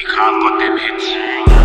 competent hits.